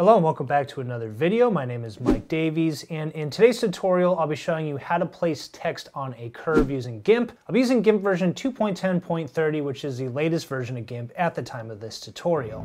Hello and welcome back to another video. My name is Mike Davies and in today's tutorial I'll be showing you how to place text on a curve using GIMP. I'll be using GIMP version 2.10.30 which is the latest version of GIMP at the time of this tutorial.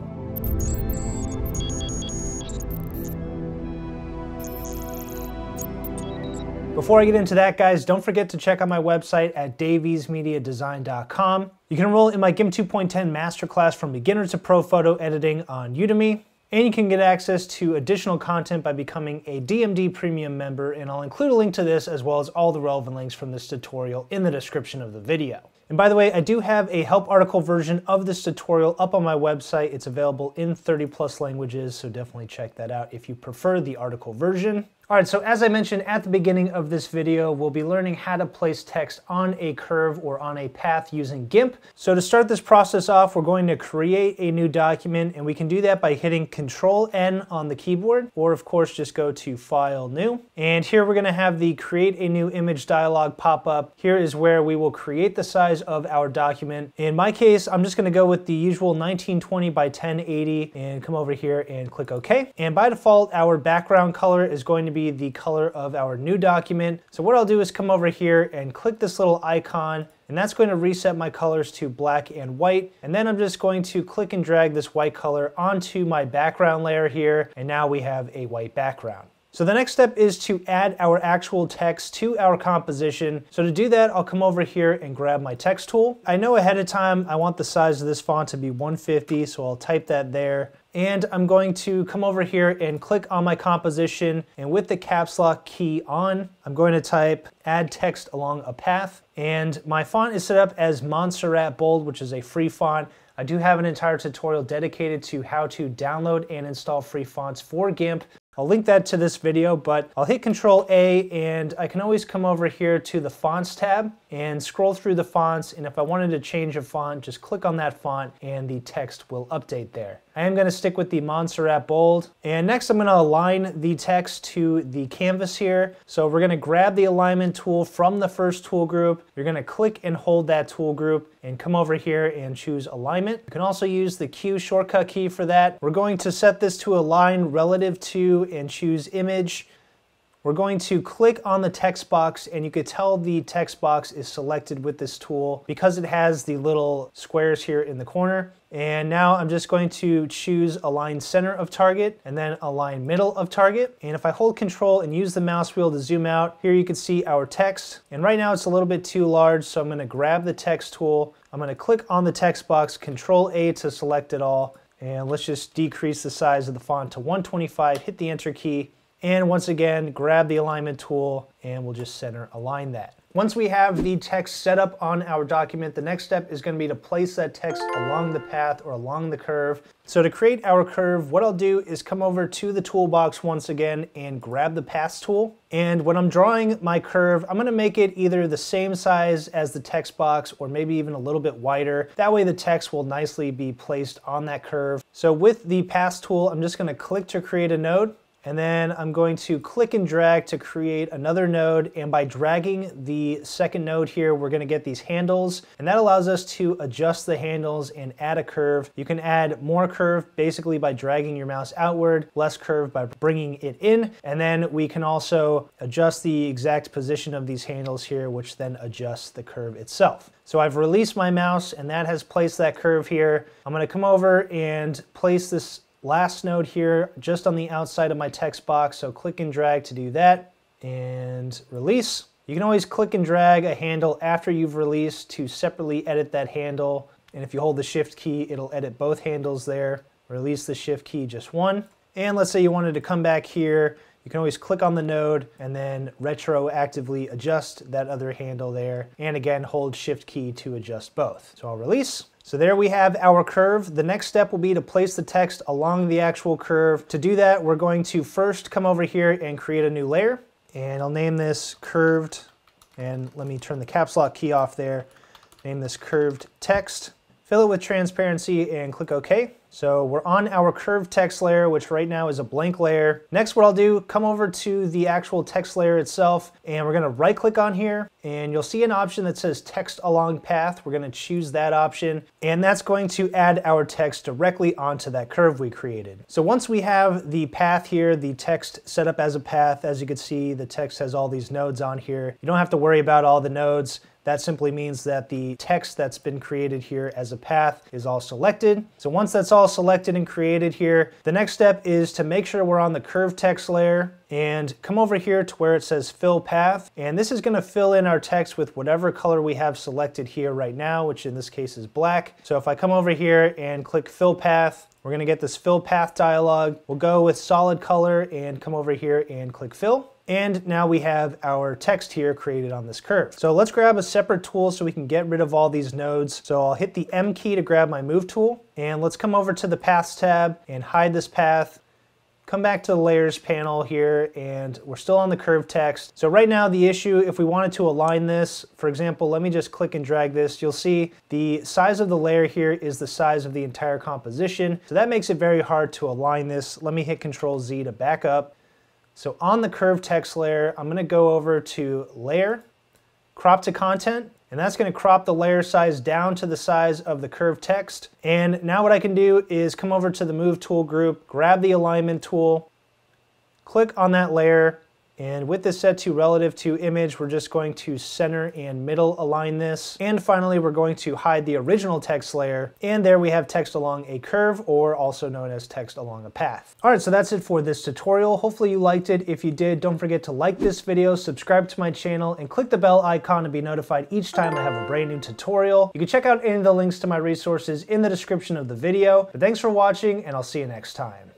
Before I get into that, guys, don't forget to check out my website at daviesmediadesign.com. You can enroll in my GIMP 2.10 masterclass from beginner to pro photo editing on Udemy. And you can get access to additional content by becoming a DMD Premium member, and I'll include a link to this as well as all the relevant links from this tutorial in the description of the video. And by the way, I do have a help article version of this tutorial up on my website. It's available in 30 plus languages, so definitely check that out if you prefer the article version. All right, so as I mentioned at the beginning of this video, we'll be learning how to place text on a curve or on a path using GIMP. So to start this process off, we're going to create a new document and we can do that by hitting Control N on the keyboard, or of course just go to File, New. And here we're gonna have the Create a New Image dialog pop up. Here is where we will create the size of our document. In my case, I'm just gonna go with the usual 1920 by 1080 and come over here and click OK. And by default, our background color is going to be the color of our new document. So what I'll do is come over here and click this little icon and that's going to reset my colors to black and white. And then I'm just going to click and drag this white color onto my background layer here. And now we have a white background. So the next step is to add our actual text to our composition. So to do that, I'll come over here and grab my text tool. I know ahead of time I want the size of this font to be 150, so I'll type that there. And I'm going to come over here and click on my composition and with the caps lock key on, I'm going to type add text along a path. And my font is set up as Montserrat Bold, which is a free font. I do have an entire tutorial dedicated to how to download and install free fonts for GIMP. I'll link that to this video, but I'll hit Control A and I can always come over here to the Fonts tab and scroll through the fonts. And if I wanted to change a font, just click on that font and the text will update there. I am going to stick with the Montserrat Bold. And next I'm going to align the text to the canvas here. So we're going to grab the alignment tool from the first tool group. You're going to click and hold that tool group and come over here and choose alignment. You can also use the Q shortcut key for that. We're going to set this to align relative to and choose image. We're going to click on the text box and you could tell the text box is selected with this tool because it has the little squares here in the corner. And now I'm just going to choose align center of target and then align middle of target. And if I hold control and use the mouse wheel to zoom out, here you can see our text. And right now it's a little bit too large, so I'm gonna grab the text tool. I'm gonna click on the text box, control A to select it all. And let's just decrease the size of the font to 125, hit the enter key, and once again, grab the alignment tool and we'll just center align that. Once we have the text set up on our document, the next step is gonna be to place that text along the path or along the curve. So to create our curve, what I'll do is come over to the toolbox once again and grab the path tool. And when I'm drawing my curve, I'm gonna make it either the same size as the text box or maybe even a little bit wider. That way the text will nicely be placed on that curve. So with the path tool, I'm just gonna click to create a node. And then I'm going to click and drag to create another node. And by dragging the second node here, we're gonna get these handles. And that allows us to adjust the handles and add a curve. You can add more curve basically by dragging your mouse outward, less curve by bringing it in. And then we can also adjust the exact position of these handles here, which then adjusts the curve itself. So I've released my mouse and that has placed that curve here. I'm gonna come over and place this last node here just on the outside of my text box. So click and drag to do that and release. You can always click and drag a handle after you've released to separately edit that handle. And if you hold the shift key, it'll edit both handles there. Release the shift key just one. And let's say you wanted to come back here, you can always click on the node and then retroactively adjust that other handle there. And again, hold shift key to adjust both. So I'll release. So there we have our curve. The next step will be to place the text along the actual curve. To do that, we're going to first come over here and create a new layer. And I'll name this curved, and let me turn the caps lock key off there. Name this curved text. Fill it with transparency and click OK. So we're on our curved text layer, which right now is a blank layer. Next, what I'll do, come over to the actual text layer itself, and we're gonna right click on here and you'll see an option that says text along path. We're gonna choose that option, and that's going to add our text directly onto that curve we created. So once we have the path here, the text set up as a path, as you can see, the text has all these nodes on here. You don't have to worry about all the nodes. That simply means that the text that's been created here as a path is all selected. So once that's all selected and created here, the next step is to make sure we're on the curve text layer and come over here to where it says fill path. And this is gonna fill in our text with whatever color we have selected here right now, which in this case is black. So if I come over here and click fill path, we're gonna get this fill path dialog. We'll go with solid color and come over here and click fill. And now we have our text here created on this curve. So let's grab a separate tool so we can get rid of all these nodes. So I'll hit the M key to grab my move tool. And let's come over to the paths tab and hide this path. Come back to the layers panel here and we're still on the curve text. So right now the issue, if we wanted to align this, for example, let me just click and drag this, you'll see the size of the layer here is the size of the entire composition. So that makes it very hard to align this. Let me hit Control Z to back up. So on the curved text layer, I'm gonna go over to Layer, Crop to Content, and that's gonna crop the layer size down to the size of the curved text. And now what I can do is come over to the Move Tool group, grab the Alignment tool, click on that layer, and with this set to relative to image, we're just going to center and middle align this. And finally, we're going to hide the original text layer. And there we have text along a curve or also known as text along a path. All right, so that's it for this tutorial. Hopefully you liked it. If you did, don't forget to like this video, subscribe to my channel, and click the bell icon to be notified each time I have a brand new tutorial. You can check out any of the links to my resources in the description of the video. But thanks for watching, and I'll see you next time.